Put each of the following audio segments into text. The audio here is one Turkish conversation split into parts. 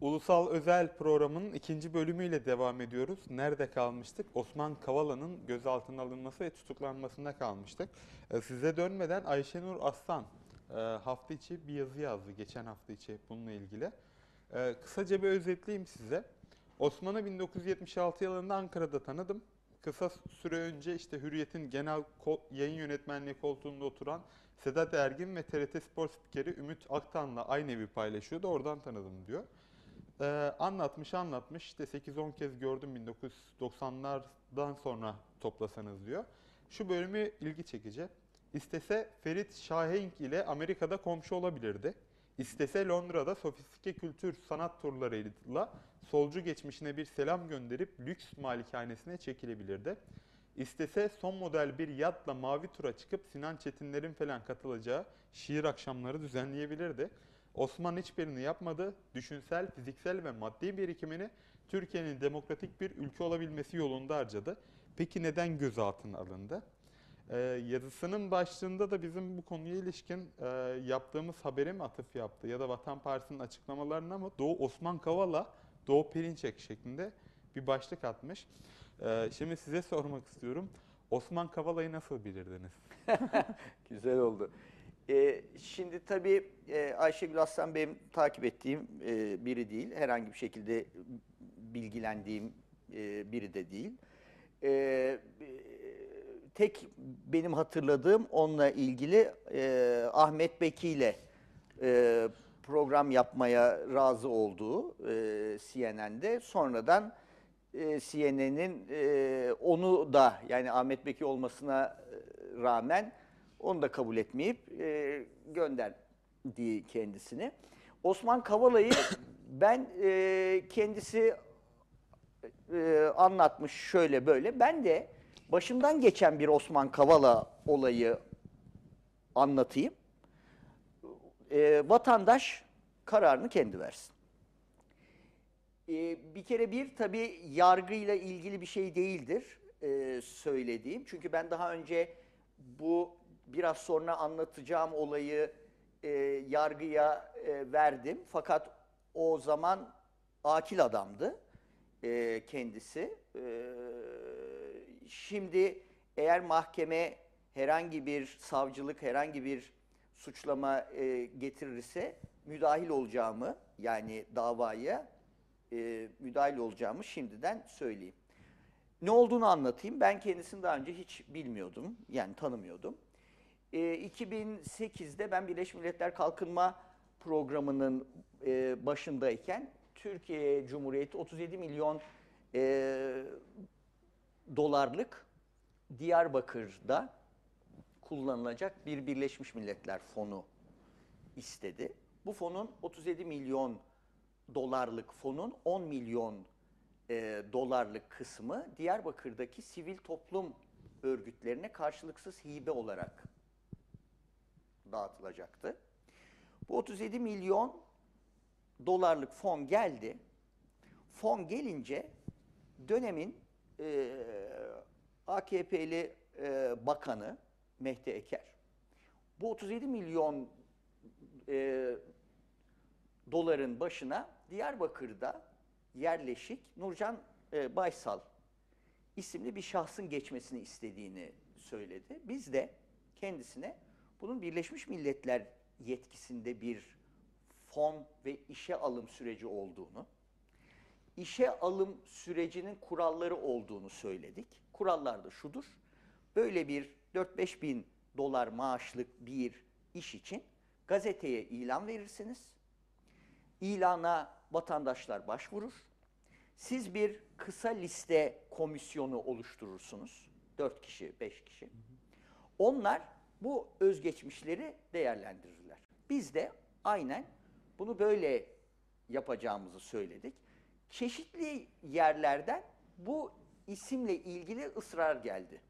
Ulusal Özel programının ikinci bölümüyle devam ediyoruz. Nerede kalmıştık? Osman Kavala'nın gözaltına alınması ve tutuklanmasında kalmıştık. Ee, Size dönmeden Ayşenur Aslan e, hafta içi bir yazı yazdı geçen hafta içi bununla ilgili. Ee, Kısaca bir özetleyeyim size. Osman'ı 1976 yılında Ankara'da tanıdım. Kısa süre önce işte Hürriyet'in genel yayın yönetmenliği koltuğunda oturan Sedat Ergin ve TRT Spor spikeri Ümit Aktan'la aynı evi paylaşıyordu. Oradan tanıdım diyor. Ee, anlatmış anlatmış işte 8-10 kez gördüm 1990'lardan sonra toplasanız diyor. Şu bölümü ilgi çekici. İstese Ferit Şahenk ile Amerika'da komşu olabilirdi. İstese Londra'da sofistike kültür sanat turlarıyla solcu geçmişine bir selam gönderip lüks malikanesine çekilebilirdi. İstese son model bir yatla mavi tura çıkıp Sinan Çetinler'in falan katılacağı şiir akşamları düzenleyebilirdi. Osman hiçbirini yapmadı. Düşünsel, fiziksel ve maddi birikimini Türkiye'nin demokratik bir ülke olabilmesi yolunda harcadı. Peki neden gözaltına alındı? Ee, yazısının başlığında da bizim bu konuya ilişkin e, yaptığımız habere mi atıf yaptı ya da Vatan Partisi'nin açıklamalarına mı Doğu Osman Kavala, Doğu Perinçek şeklinde bir başlık atmış. Ee, şimdi size sormak istiyorum. Osman Kavala'yı nasıl bilirdiniz? Güzel oldu. Ee, şimdi tabii e, Ayşegül Aslan benim takip ettiğim e, biri değil. Herhangi bir şekilde bilgilendiğim e, biri de değil. E, tek benim hatırladığım onunla ilgili e, Ahmet Beki ile e, program yapmaya razı olduğu e, CNN'de. Sonradan e, CNN'in e, onu da yani Ahmet Beki olmasına e, rağmen onu da kabul etmeyip e, gönderdiği kendisini. Osman Kavala'yı ben e, kendisi e, anlatmış şöyle böyle. Ben de başımdan geçen bir Osman Kavala olayı anlatayım. E, vatandaş kararını kendi versin. E, bir kere bir tabii yargıyla ilgili bir şey değildir e, söylediğim. Çünkü ben daha önce bu biraz sonra anlatacağım olayı e, yargıya e, verdim. Fakat o zaman akil adamdı e, kendisi. E, şimdi eğer mahkeme herhangi bir savcılık, herhangi bir suçlama e, getirirse müdahil olacağımı yani davaya e, müdahil olacağımı şimdiden söyleyeyim. Ne olduğunu anlatayım. Ben kendisini daha önce hiç bilmiyordum. Yani tanımıyordum. E, 2008'de ben Birleşmiş Milletler Kalkınma Programı'nın e, başındayken Türkiye Cumhuriyeti 37 milyon e, dolarlık Diyarbakır'da kullanılacak bir Birleşmiş Milletler fonu istedi. Bu fonun 37 milyon dolarlık fonun 10 milyon e, dolarlık kısmı Diyarbakır'daki sivil toplum örgütlerine karşılıksız hibe olarak dağıtılacaktı. Bu 37 milyon dolarlık fon geldi. Fon gelince dönemin e, AKP'li e, bakanı Mehdi Eker bu 37 milyon e, doların başına Diyarbakır'da yerleşik Nurcan e, Baysal isimli bir şahsın geçmesini istediğini söyledi. Biz de kendisine bunun Birleşmiş Milletler yetkisinde bir fon ve işe alım süreci olduğunu, işe alım sürecinin kuralları olduğunu söyledik. Kurallar da şudur. Böyle bir 4-5 bin dolar maaşlık bir iş için gazeteye ilan verirsiniz. İlana vatandaşlar başvurur. Siz bir kısa liste komisyonu oluşturursunuz. 4 kişi, 5 kişi. Onlar bu özgeçmişleri değerlendirirler. Biz de aynen bunu böyle yapacağımızı söyledik. Çeşitli yerlerden bu isimle ilgili ısrar geldi.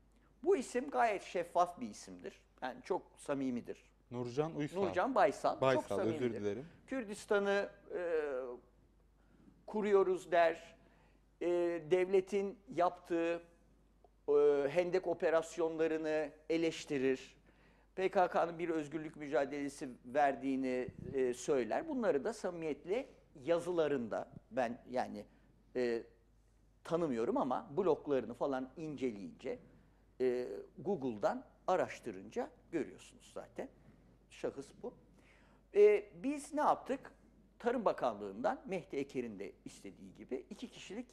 Bu isim gayet şeffaf bir isimdir. Yani çok samimidir. Nurcan Uysal. Nurcan Baysal, Baysal, çok samimidir. özür dilerim. Kürdistan'ı e, kuruyoruz der. E, devletin yaptığı e, hendek operasyonlarını eleştirir. PKK'nın bir özgürlük mücadelesi verdiğini e, söyler. Bunları da samimiyetle yazılarında ben yani e, tanımıyorum ama bloglarını falan inceleyince e, Google'dan araştırınca görüyorsunuz zaten. Şahıs bu. E, biz ne yaptık? Tarım Bakanlığı'ndan Mehdi Eker'in de istediği gibi iki kişilik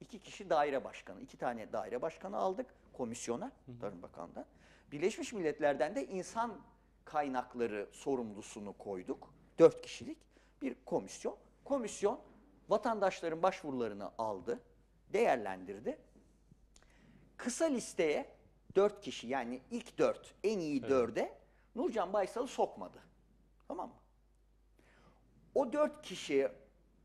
iki kişi daire başkanı, iki tane daire başkanı aldık komisyona Tarım Bakanlığı'ndan. Birleşmiş Milletler'den de insan kaynakları sorumlusunu koyduk. Dört kişilik bir komisyon. Komisyon vatandaşların başvurularını aldı, değerlendirdi. Kısa listeye dört kişi yani ilk dört, en iyi dörde Nurcan Baysal'ı sokmadı. Tamam mı? O dört kişi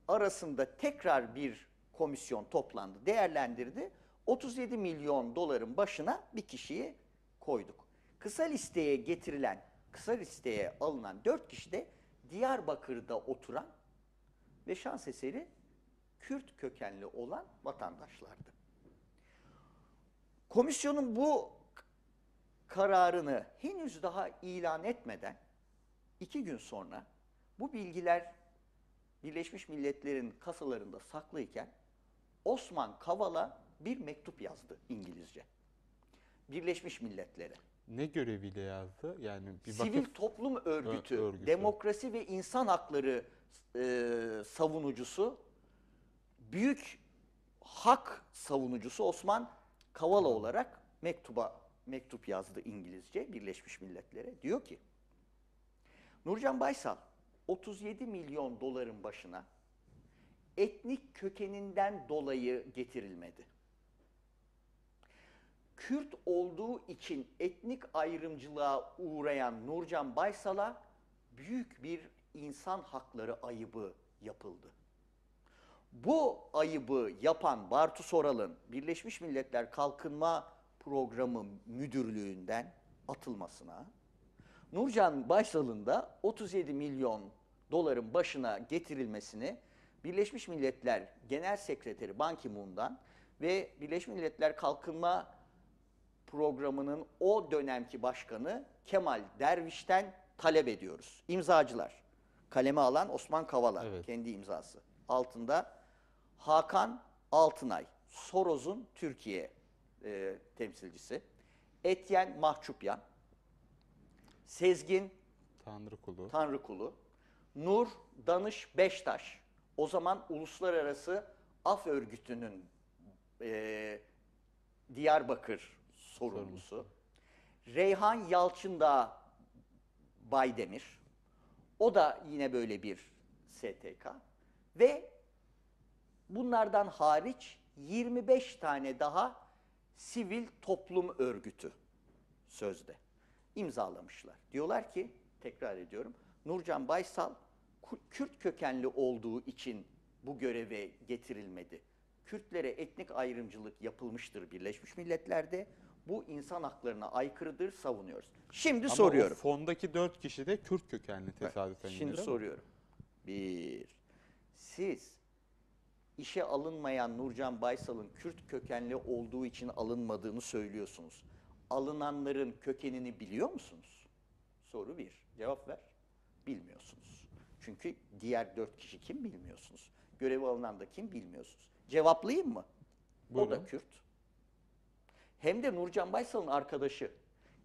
arasında tekrar bir komisyon toplandı, değerlendirdi. 37 milyon doların başına bir kişiyi koyduk. Kısa listeye getirilen, kısa listeye alınan dört kişi de Diyarbakır'da oturan ve şans eseri Kürt kökenli olan vatandaşlardı. Komisyonun bu kararını henüz daha ilan etmeden iki gün sonra bu bilgiler Birleşmiş Milletler'in kasalarında saklıyken Osman Kavala bir mektup yazdı İngilizce. Birleşmiş Milletler'e. Ne göreviyle yazdı? Yani bir Sivil vakıf toplum örgütü, örgütü. demokrasi ve insan hakları e, savunucusu, büyük hak savunucusu Osman Kavala olarak mektuba mektup yazdı İngilizce Birleşmiş Milletler'e. Diyor ki, Nurcan Baysal 37 milyon doların başına etnik kökeninden dolayı getirilmedi. Kürt olduğu için etnik ayrımcılığa uğrayan Nurcan Baysal'a büyük bir insan hakları ayıbı yapıldı. Bu ayıbı yapan Bartu Soral'ın Birleşmiş Milletler Kalkınma Programı Müdürlüğü'nden atılmasına, Nurcan Baysal'ın da 37 milyon doların başına getirilmesini Birleşmiş Milletler Genel Sekreteri Ban Ki-moon'dan ve Birleşmiş Milletler Kalkınma Programı'nın o dönemki başkanı Kemal Derviş'ten talep ediyoruz. İmzacılar. Kaleme alan Osman Kavala, Evet. kendi imzası. Altında Hakan Altınay, Soros'un Türkiye e, temsilcisi. Etyen Mahçupyan, Sezgin Tanrı kulu. Tanrıkulu, Nur Danış Beştaş, o zaman Uluslararası Af Örgütü'nün e, Diyarbakır sorumlusu, Reyhan Yalçındağ Baydemir, o da yine böyle bir STK ve bunlardan hariç 25 tane daha sivil toplum örgütü sözde imzalamışlar. Diyorlar ki, tekrar ediyorum, Nurcan Baysal Kürt kökenli olduğu için bu göreve getirilmedi. Kürtlere etnik ayrımcılık yapılmıştır Birleşmiş Milletler'de. Bu insan haklarına aykırıdır, savunuyoruz. Şimdi Ama soruyorum. o fondaki dört kişi de Kürt kökenli tesadüfen yine, Şimdi soruyorum. Bir, siz işe alınmayan Nurcan Baysal'ın Kürt kökenli olduğu için alınmadığını söylüyorsunuz. Alınanların kökenini biliyor musunuz? Soru bir. Cevap ver. Bilmiyorsunuz. Çünkü diğer dört kişi kim bilmiyorsunuz. Görevi alınan da kim bilmiyorsunuz. Cevaplayayım mı? O da Buyurun. Kürt. Hem de Nurcan Baysal'ın arkadaşı.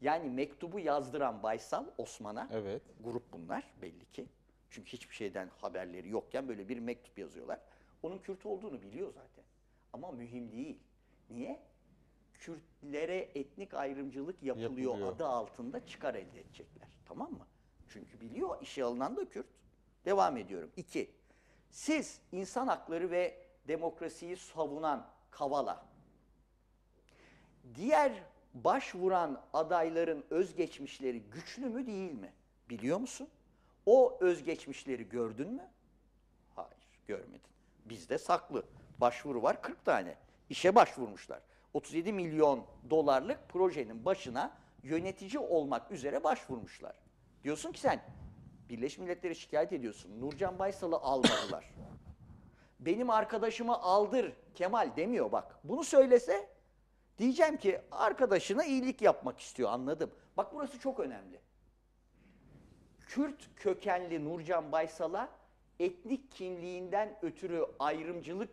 Yani mektubu yazdıran Baysal Osman'a Evet. grup bunlar belli ki. Çünkü hiçbir şeyden haberleri yokken böyle bir mektup yazıyorlar. Onun Kürt olduğunu biliyor zaten. Ama mühim değil. Niye? Kürtlere etnik ayrımcılık yapılıyor, Yapılıyor. adı altında çıkar elde edecekler. Tamam mı? Çünkü biliyor işe alınan da Kürt. Devam ediyorum. İki, siz insan hakları ve demokrasiyi savunan Kavala, diğer başvuran adayların özgeçmişleri güçlü mü değil mi? Biliyor musun? O özgeçmişleri gördün mü? Hayır, görmedin. Bizde saklı. Başvuru var 40 tane. İşe başvurmuşlar. 37 milyon dolarlık projenin başına yönetici olmak üzere başvurmuşlar. Diyorsun ki sen Birleşmiş Milletler'e şikayet ediyorsun. Nurcan Baysal'ı almadılar. Benim arkadaşımı aldır Kemal demiyor bak. Bunu söylese diyeceğim ki arkadaşına iyilik yapmak istiyor anladım. Bak burası çok önemli. Kürt kökenli Nurcan Baysal'a etnik kimliğinden ötürü ayrımcılık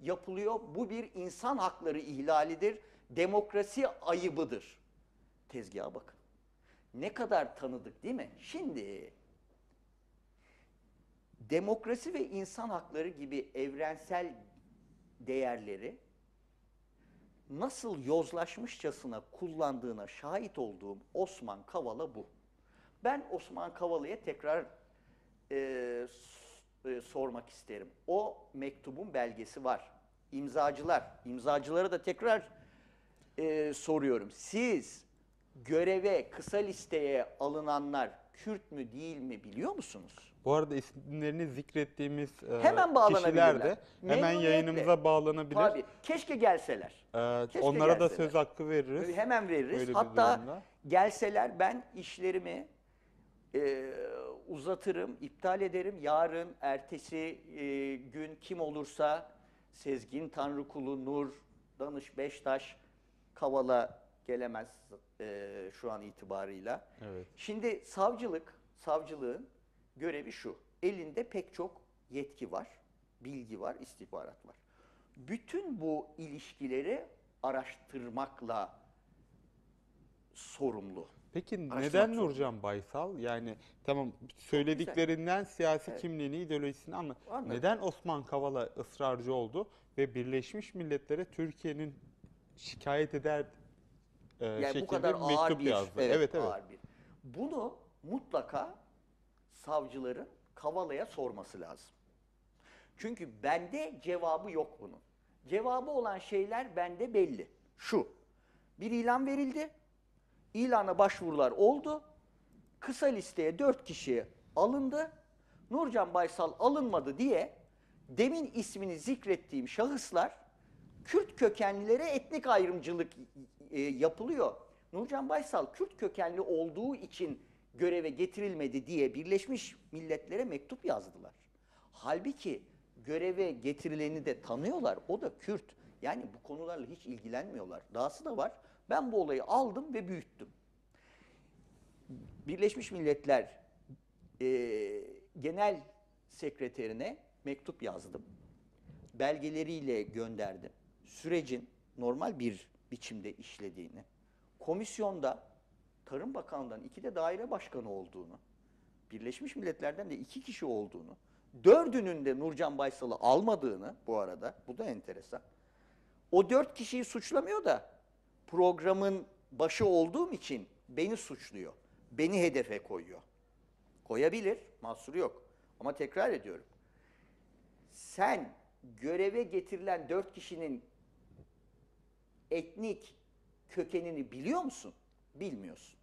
yapılıyor. Bu bir insan hakları ihlalidir. Demokrasi ayıbıdır. Tezgaha bakın. Ne kadar tanıdık değil mi? Şimdi demokrasi ve insan hakları gibi evrensel değerleri nasıl yozlaşmışçasına kullandığına şahit olduğum Osman Kavala bu. Ben Osman Kavala'ya tekrar e, e, sormak isterim. O mektubun belgesi var. İmzacılar, imzacılara da tekrar e, soruyorum. Siz göreve, kısa listeye alınanlar Kürt mü değil mi biliyor musunuz? Bu arada isimlerini zikrettiğimiz e, Hemen kişiler de hemen yayınımıza bağlanabilir. Tabii. Keşke gelseler. E, Keşke onlara da gelseler. söz hakkı veririz. Hemen veririz. Öyle Hatta durumda. gelseler ben işlerimi e, uzatırım, iptal ederim. Yarın, ertesi e, gün kim olursa Sezgin Tanrıkulu, Nur, Danış Beştaş, Kavala gelemez e, şu an itibarıyla. Evet. Şimdi savcılık, savcılığın görevi şu. Elinde pek çok yetki var, bilgi var, istihbarat var. Bütün bu ilişkileri araştırmakla sorumlu. Peki neden. Nurcan Baysal? Yani tamam söylediklerinden siyasi kimliğini, ideolojisini ama Anladım. neden Osman Kavala ısrarcı oldu ve Birleşmiş Milletler'e Türkiye'nin şikayet eder e, Yani bu kadar ağır mektup bir, yazdı? evet, evet evet. ağır bir. Bunu mutlaka savcıların Kavala'ya sorması lazım. Çünkü bende cevabı yok bunun. Cevabı olan şeyler bende belli. Şu, bir ilan verildi, ilana başvurular oldu, kısa listeye dört kişi alındı, Nurcan Baysal alınmadı diye demin ismini zikrettiğim şahıslar Kürt kökenlilere etnik ayrımcılık e, yapılıyor. Nurcan Baysal Kürt kökenli olduğu için göreve getirilmedi diye Birleşmiş Milletler'e mektup yazdılar. Halbuki göreve getirileni de tanıyorlar. O da Kürt. Yani bu konularla hiç ilgilenmiyorlar. Dahası da var. Ben bu olayı aldım ve büyüttüm. Birleşmiş Milletler e, Genel Sekreterine mektup yazdım. Belgeleriyle gönderdim. Sürecin normal bir biçimde işlediğini, komisyonda Tarım Bakanlığı'ndan iki de daire başkanı olduğunu, Birleşmiş Milletler'den de iki kişi olduğunu, dördünün de Nurcan Baysal'ı almadığını bu arada, bu da enteresan. O dört kişiyi suçlamıyor da programın başı olduğum için beni suçluyor. Beni hedefe koyuyor. Koyabilir, mahsuru yok. Ama tekrar ediyorum. Sen göreve getirilen dört kişinin etnik kökenini biliyor musun? Bilmiyorsun.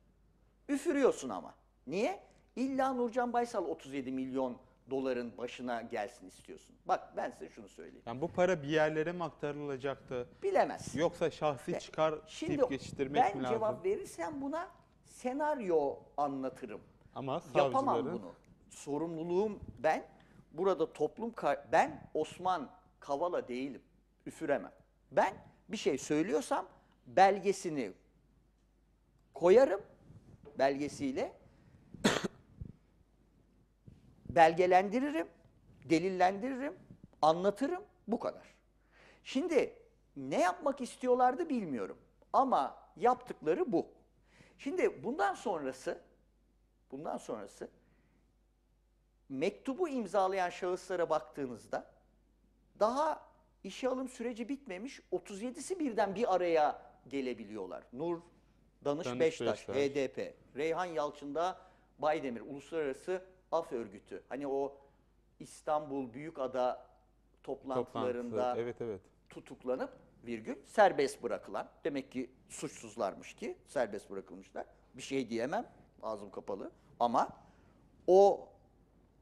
Üfürüyorsun ama. Niye? İlla Nurcan Baysal 37 milyon doların başına gelsin istiyorsun. Bak ben size şunu söyleyeyim. Yani bu para bir yerlere mi aktarılacaktı? Bilemezsin. Yoksa şahsi çıkar Şimdi tip geçiştirmek ben mi lazım? cevap verirsem buna senaryo anlatırım. Ama Yapamam savcıların bunu. Sorumluluğum ben. Burada toplum ben Osman Kavala değilim. Üfüremem. Ben bir şey söylüyorsam belgesini koyarım belgesiyle belgelendiririm, delillendiririm, anlatırım bu kadar. Şimdi ne yapmak istiyorlardı bilmiyorum ama yaptıkları bu. Şimdi bundan sonrası bundan sonrası mektubu imzalayan şahıslara baktığınızda daha işe alım süreci bitmemiş 37'si birden bir araya gelebiliyorlar. Nur Danış, Danış Beştaş, Beştaş. HDP, Reyhan Yalçın'da Baydemir Uluslararası Af Örgütü. Hani o İstanbul Büyükada toplantılarında toplantısı. Evet evet. tutuklanıp virgül serbest bırakılan demek ki suçsuzlarmış ki serbest bırakılmışlar. Bir şey diyemem ağzım kapalı ama o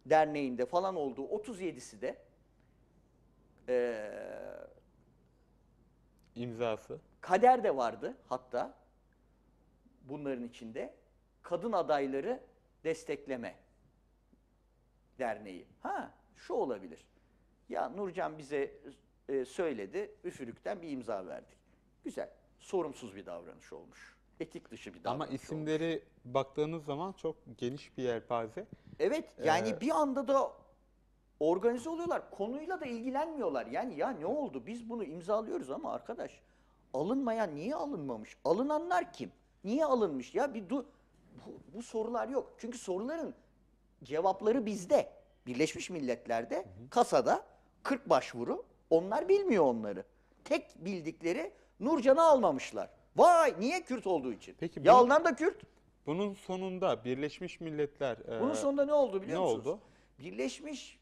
derneğinde falan olduğu 37'si de eee İmzası. Kader de vardı hatta bunların içinde kadın adayları destekleme derneği. Ha şu olabilir. Ya Nurcan bize e, söyledi, üfürükten bir imza verdik. Güzel. Sorumsuz bir davranış olmuş. Etik dışı bir davranış Ama olmuş. isimleri baktığınız zaman çok geniş bir yelpaze. Evet yani Ee, bir anda da organize oluyorlar. Konuyla da ilgilenmiyorlar. Yani ya ne oldu? Biz bunu imzalıyoruz ama arkadaş alınmayan niye alınmamış? Alınanlar kim? Niye alınmış? Ya bir du- bu, bu sorular yok. Çünkü soruların cevapları bizde. Birleşmiş Milletler'de kasada 40 başvuru. Onlar bilmiyor onları. Tek bildikleri Nurcan'ı almamışlar. Vay niye Kürt olduğu için? Peki ya bu- alınan da Kürt. Bunun sonunda Birleşmiş Milletler e, Bunun sonunda ne oldu biliyor ne musunuz? oldu? Birleşmiş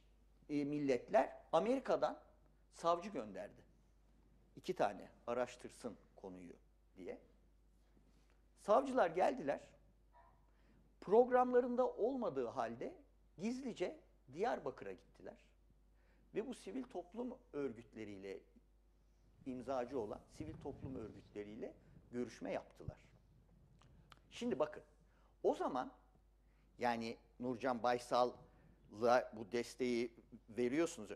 e, Milletler Amerika'dan savcı gönderdi. İki tane araştırsın konuyu diye. Savcılar geldiler. Programlarında olmadığı halde gizlice Diyarbakır'a gittiler. Ve bu sivil toplum örgütleriyle imzacı olan sivil toplum örgütleriyle görüşme yaptılar. Şimdi bakın o zaman yani Nurcan Baysal'la bu desteği veriyorsunuz.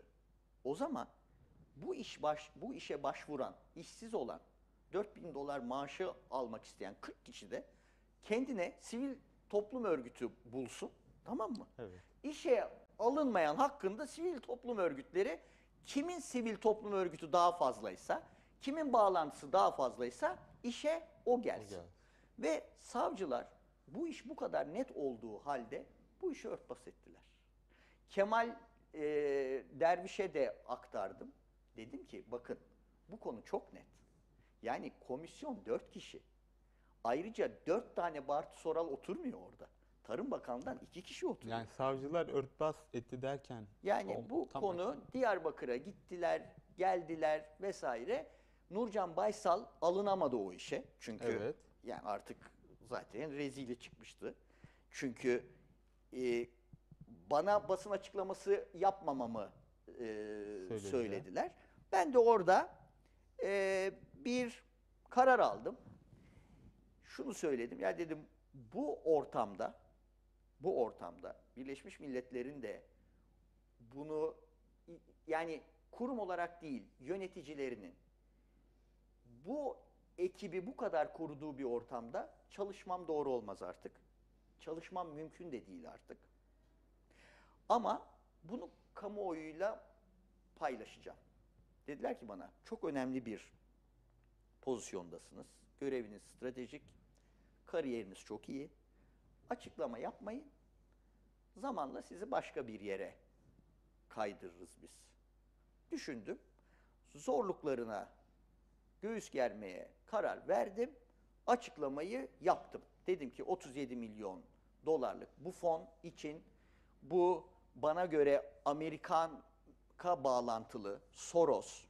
O zaman bu iş baş bu işe başvuran, işsiz olan 4000 dolar maaşı almak isteyen 40 kişi de kendine sivil toplum örgütü bulsun. Tamam mı? Evet. İşe alınmayan hakkında sivil toplum örgütleri kimin sivil toplum örgütü daha fazlaysa, kimin bağlantısı daha fazlaysa işe o gelsin. gelsin. Ve savcılar bu iş bu kadar net olduğu halde bu işi örtbas ettiler. Kemal e, Derviş'e de aktardım. Dedim ki bakın bu konu çok net. Yani komisyon dört kişi. Ayrıca dört tane Bartu Soral oturmuyor orada. Tarım Bakanı'ndan iki kişi oturuyor. Yani savcılar örtbas etti derken Yani o- bu konu açık. Diyarbakır'a gittiler, geldiler vesaire. Nurcan Baysal alınamadı o işe. Çünkü Evet. yani artık zaten rezili çıkmıştı. Çünkü e, bana basın açıklaması yapmamamı e, söylediler. Ben de orada e, bir karar aldım. Şunu söyledim. Ya dedim bu ortamda bu ortamda Birleşmiş Milletler'in de bunu yani kurum olarak değil yöneticilerinin bu ekibi bu kadar kurduğu bir ortamda çalışmam doğru olmaz artık. Çalışmam mümkün de değil artık. Ama bunu kamuoyuyla paylaşacağım. Dediler ki bana çok önemli bir pozisyondasınız. Göreviniz stratejik. Kariyeriniz çok iyi. Açıklama yapmayın. Zamanla sizi başka bir yere kaydırırız biz. Düşündüm. Zorluklarına göğüs germeye karar verdim. Açıklamayı yaptım. Dedim ki 37 milyon dolarlık bu fon için bu bana göre Amerikan'a bağlantılı Soros,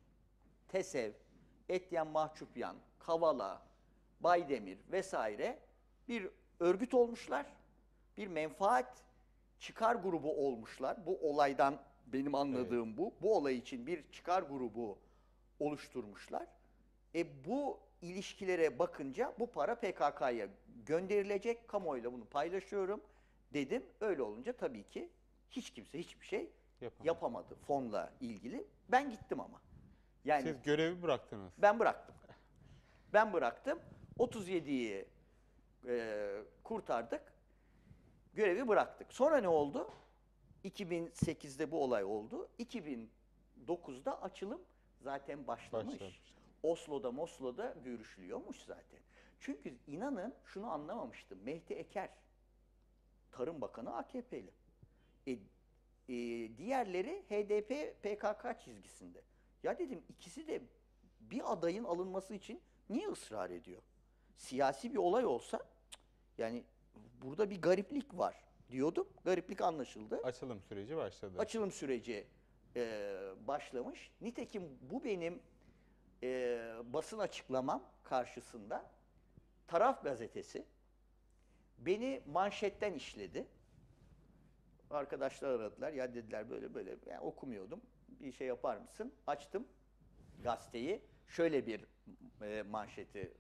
TESEV, Etyen Mahçupyan, Kavala, Baydemir vesaire bir örgüt olmuşlar. Bir menfaat çıkar grubu olmuşlar. Bu olaydan benim anladığım bu. Bu olay için bir çıkar grubu oluşturmuşlar. E bu ilişkilere bakınca bu para PKK'ya gönderilecek. Kamuoyuyla bunu paylaşıyorum dedim. Öyle olunca tabii ki hiç kimse hiçbir şey Yapamadı. yapamadı fonla ilgili. Ben gittim ama. Yani Siz görevi bıraktınız. ben bıraktım. Ben bıraktım. 37'yi e, kurtardık. Görevi bıraktık. Sonra ne oldu? 2008'de bu olay oldu. 2009'da açılım zaten başlamış. Başlamış. Oslo'da Moslo'da görüşülüyormuş zaten. Çünkü inanın şunu anlamamıştım. Mehdi Eker, Tarım Bakanı AKP'li. E, e, diğerleri HDP PKK çizgisinde. Ya dedim ikisi de bir adayın alınması için niye ısrar ediyor? Siyasi bir olay olsa cık, yani burada bir gariplik var diyordum. Gariplik anlaşıldı. Açılım süreci başladı. Açılım süreci e, başlamış. Nitekim bu benim e, basın açıklamam karşısında Taraf Gazetesi beni manşetten işledi. Arkadaşlar aradılar. Ya dediler böyle böyle. Yani okumuyordum. Bir şey yapar mısın? Açtım gazeteyi. Şöyle bir e, manşeti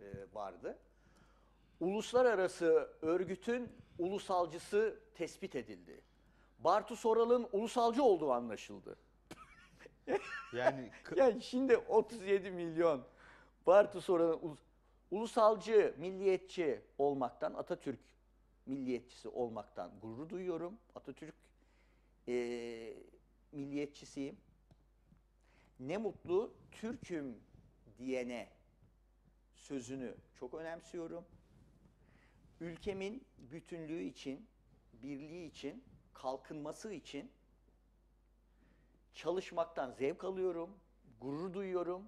e, vardı. Uluslararası örgütün ulusalcısı tespit edildi. Bartu Soral'ın ulusalcı olduğu anlaşıldı. Yani Yani şimdi 37 milyon Bartu Soral'ın ulus- ulusalcı, milliyetçi olmaktan, Atatürk milliyetçisi olmaktan gurur duyuyorum. Atatürk eee milliyetçisiyim. Ne mutlu Türk'üm diyene sözünü çok önemsiyorum. Ülkemin bütünlüğü için, birliği için, kalkınması için çalışmaktan zevk alıyorum, gurur duyuyorum.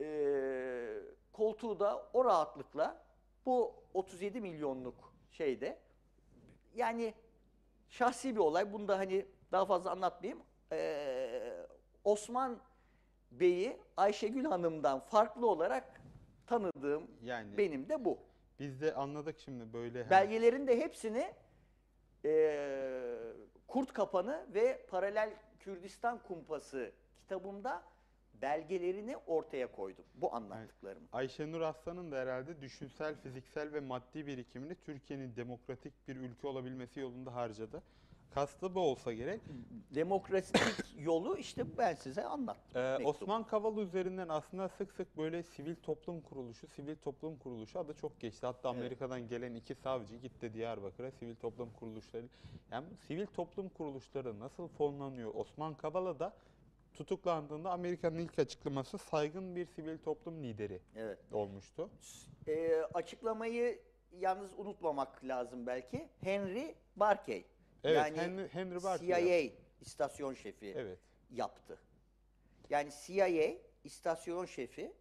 Ee, koltuğu da o rahatlıkla bu 37 milyonluk şeyde yani şahsi bir olay. Bunu da hani daha fazla anlatmayayım. Ee, Osman Bey'i Ayşegül Hanım'dan farklı olarak tanıdığım Yani benim de bu. biz de anladık şimdi böyle hani- Belgelerin de hepsini eee, Kurt Kapanı ve Paralel Kürdistan Kumpası kitabımda belgelerini ortaya koydum. Bu anlattıklarım. Ayşenur Aslan'ın da herhalde düşünsel, fiziksel ve maddi birikimini Türkiye'nin demokratik bir ülke olabilmesi yolunda harcadı. Kastı bu olsa gerek. Demokratik yolu işte ben size anlattım. Ee, Mektup. Osman Kavala üzerinden aslında sık sık böyle sivil toplum kuruluşu, sivil toplum kuruluşu adı çok geçti. Hatta Evet. Amerika'dan gelen iki savcı gitti Diyarbakır'a sivil toplum kuruluşları. Yani sivil toplum kuruluşları nasıl fonlanıyor? Osman Kavala da tutuklandığında Amerika'nın ilk açıklaması saygın bir sivil toplum lideri Evet. olmuştu. Eee, açıklamayı yalnız unutmamak lazım belki. Henry Barkey. Evet, yani Henry- Henry Barkey CIA istasyon şefi. Evet. yaptı. Yani CIA istasyon şefi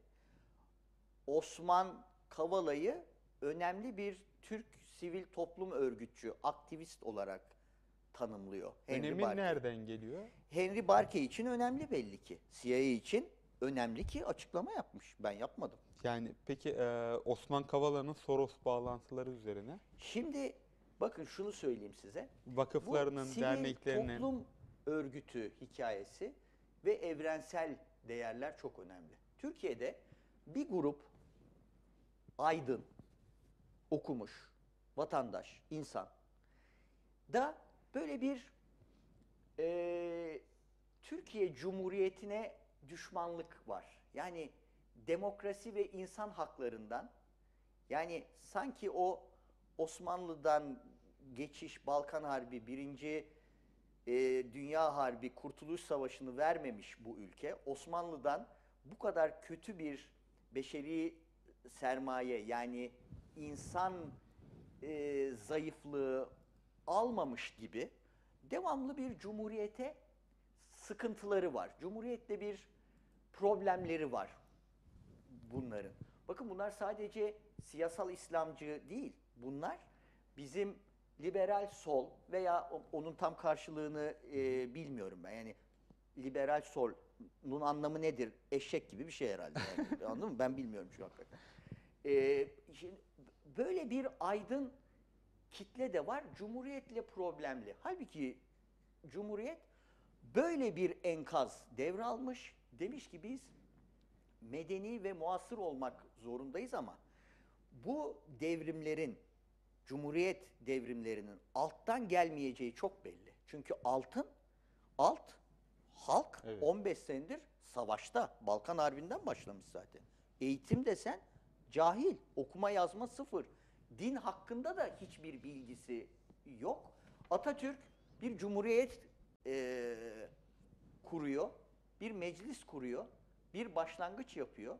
Osman Kavala'yı önemli bir Türk sivil toplum örgütçü, aktivist olarak tanımlıyor. Henry Önemi Barkey. nereden geliyor? Henry Barkey için önemli belli ki. CIA için önemli ki açıklama yapmış. Ben yapmadım. Yani peki e, Osman Kavala'nın Soros bağlantıları üzerine Şimdi bakın şunu söyleyeyim size. vakıflarının, Bu sivil derneklerinin toplum örgütü hikayesi ve evrensel değerler çok önemli. Türkiye'de bir grup aydın, okumuş, vatandaş, insan da böyle bir eee, Türkiye Cumhuriyeti'ne düşmanlık var. Yani demokrasi ve insan haklarından yani sanki o Osmanlı'dan geçiş, Balkan Harbi, Birinci e, Dünya Harbi, Kurtuluş Savaşı'nı vermemiş bu ülke. Osmanlı'dan bu kadar kötü bir beşeri sermaye yani insan e, zayıflığı almamış gibi devamlı bir cumhuriyete sıkıntıları var. Cumhuriyetle bir problemleri var bunların. Bakın bunlar sadece siyasal İslamcı değil. Bunlar bizim liberal sol veya onun tam karşılığını e, bilmiyorum ben. Yani liberal solun anlamı nedir? Eşek gibi bir şey herhalde. Yani. Anladın mı? Ben bilmiyorum şu hakikaten. E, şimdi böyle bir aydın kitle de var. Cumhuriyetle problemli. Halbuki Cumhuriyet böyle bir enkaz devralmış. Demiş ki biz medeni ve muasır olmak zorundayız ama bu devrimlerin, Cumhuriyet devrimlerinin alttan gelmeyeceği çok belli. Çünkü altın, alt, halk Evet. 15 senedir savaşta, Balkan Harbi'nden başlamış zaten. Eğitim desen cahil, okuma yazma sıfır. Din hakkında da hiçbir bilgisi yok. Atatürk bir cumhuriyet eee, kuruyor, bir meclis kuruyor, bir başlangıç yapıyor.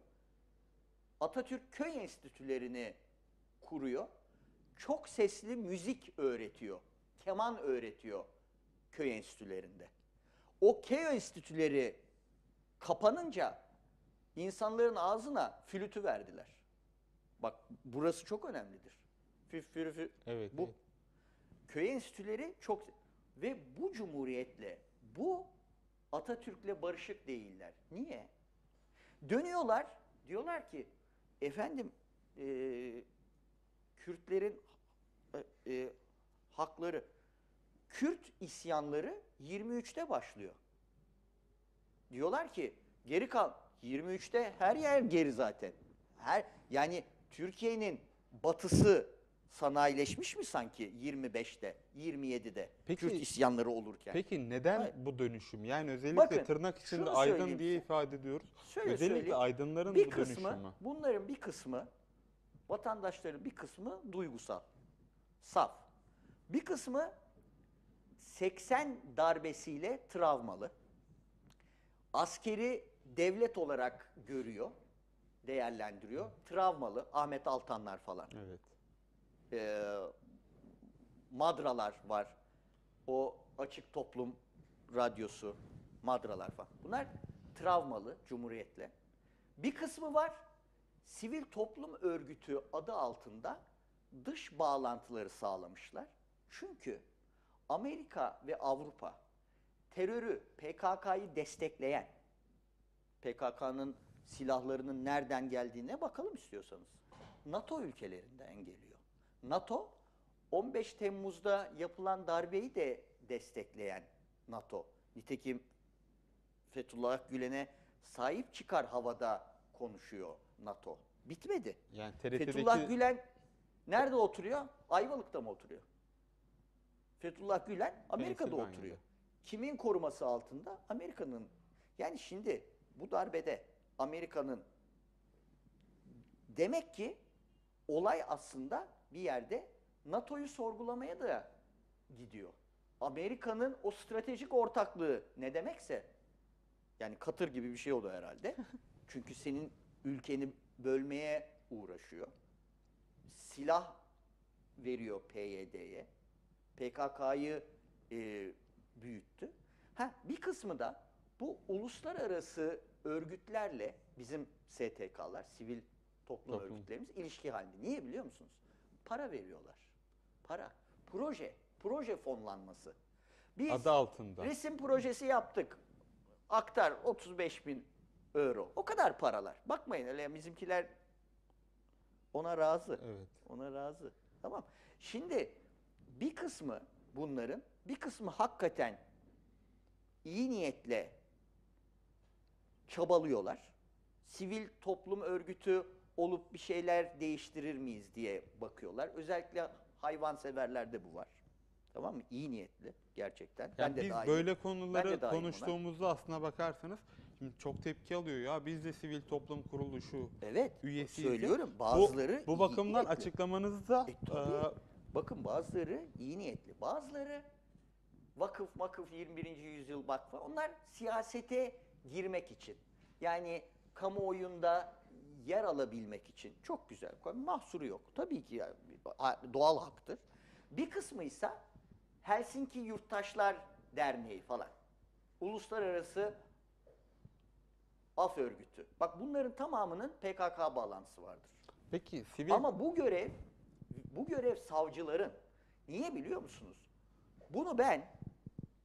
Atatürk köy enstitülerini kuruyor. Çok sesli müzik öğretiyor. Keman öğretiyor köy enstitülerinde. O köy enstitüleri kapanınca insanların ağzına flütü verdiler. Bak burası çok önemlidir. Füf, fürü, fü- Evet, Bu evet. köy enstitüleri çok ve bu cumhuriyetle bu Atatürk'le barışık değiller. Niye? Dönüyorlar diyorlar ki efendim eee, Kürtlerin e, e, hakları Kürt isyanları 23'te başlıyor. Diyorlar ki geri kal 23'te her yer geri zaten. Her yani Türkiye'nin batısı sanayileşmiş mi sanki 25'te, 27'de Peki- Kürt isyanları olurken? Peki neden Hayır. bu dönüşüm? Yani özellikle Bakın, tırnak içinde aydın diye ifade ediyoruz. Şöyle özellikle söyleyeyim. aydınların bir bu kısmı, dönüşümü. bunların bir kısmı vatandaşların bir kısmı duygusal, saf. Bir kısmı 80 darbesiyle travmalı. Askeri devlet olarak görüyor, değerlendiriyor. Travmalı. Ahmet Altanlar falan. Evet. Ee, madralar var. O açık toplum radyosu, madralar falan. Bunlar travmalı Cumhuriyet'le. Bir kısmı var, sivil toplum örgütü adı altında dış bağlantıları sağlamışlar. Çünkü Amerika ve Avrupa terörü, PKK'yı destekleyen, PKK'nın silahlarının nereden geldiğine bakalım istiyorsanız. NATO ülkelerinden geliyor. NATO 15 Temmuz'da yapılan darbeyi de destekleyen NATO. Nitekim Fethullah Gülen'e sahip çıkar havada konuşuyor NATO. Bitmedi. Yani TRT'deki Fethullah Gülen nerede oturuyor? Ayvalık'ta mı oturuyor? Fethullah Gülen Amerika'da Pensilvanya'da. oturuyor. Kimin koruması altında? Amerika'nın. Yani şimdi bu darbede Amerika'nın demek ki olay aslında bir yerde NATO'yu sorgulamaya da gidiyor. Amerika'nın o stratejik ortaklığı ne demekse yani Katır gibi bir şey oldu herhalde. Çünkü senin ülkeni bölmeye uğraşıyor. Silah veriyor PYD'ye. PKK'yı e, büyüttü. Ha, bir kısmı da bu uluslararası örgütlerle bizim STK'lar, sivil toplum, Toplum. örgütlerimiz ilişki halinde. Niye biliyor musunuz? Para veriyorlar. Para. Proje. Proje fonlanması. Biz adı altında. Resim projesi yaptık. Aktar 35 bin euro. O kadar paralar. Bakmayın öyle bizimkiler ona razı. Evet. Ona razı. Tamam. Şimdi bir kısmı bunların, bir kısmı hakikaten iyi niyetle çabalıyorlar. Sivil toplum örgütü olup bir şeyler değiştirir miyiz diye bakıyorlar. Özellikle hayvanseverlerde bu var. Tamam mı? İyi niyetli gerçekten. Yani de biz dahil. böyle Ben de konuları dahil konuştuğumuzda aslına bakarsanız şimdi çok tepki alıyor ya biz de sivil toplum kuruluşu Evet. üyesiyiz. Söylüyorum. Bu- Bazıları bu, iyi bakımdan niyetli. açıklamanızda E, tabii. e, Bakın bazıları iyi niyetli. Bazıları vakıf makıf 21. yüzyıl vakfı. Onlar siyasete girmek için. Yani kamuoyunda yer alabilmek için. Çok güzel. Mahsuru yok. Tabii ki yani doğal haktır. Bir kısmı ise Helsinki Yurttaşlar Derneği falan. Uluslararası af örgütü. Bak bunların tamamının PKK bağlantısı vardır. peki sivil Ama bu görev, bu görev savcıların. Niye biliyor musunuz? Bunu ben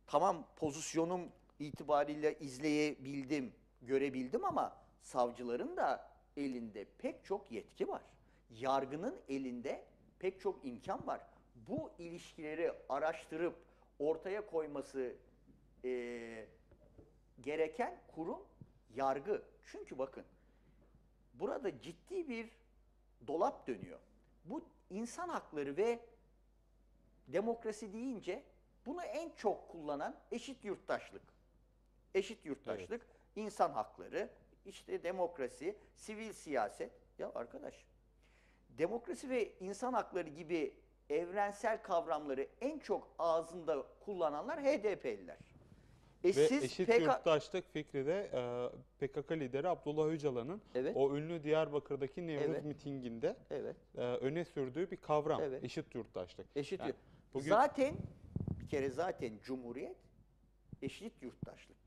tamam pozisyonum itibariyle izleyebildim, görebildim ama savcıların da elinde pek çok yetki var. Yargının elinde pek çok imkan var. Bu ilişkileri araştırıp ortaya koyması eee, gereken kurum yargı. Çünkü bakın burada ciddi bir dolap dönüyor. Bu insan hakları ve demokrasi deyince bunu en çok kullanan eşit yurttaşlık. Eşit yurttaşlık, insan hakları, işte demokrasi, sivil siyaset. Ya arkadaş, demokrasi ve insan hakları gibi evrensel kavramları en çok ağzında kullananlar HDP'liler. E ve siz eşit PK yurttaşlık fikri de e, PKK lideri Abdullah Öcalan'ın Evet. o ünlü Diyarbakır'daki Nevruz Evet. mitinginde Evet. e, öne sürdüğü bir kavram. Evet. Eşit yurttaşlık. Eşit Yani bugün Zaten bir kere zaten Cumhuriyet eşit yurttaşlıktır.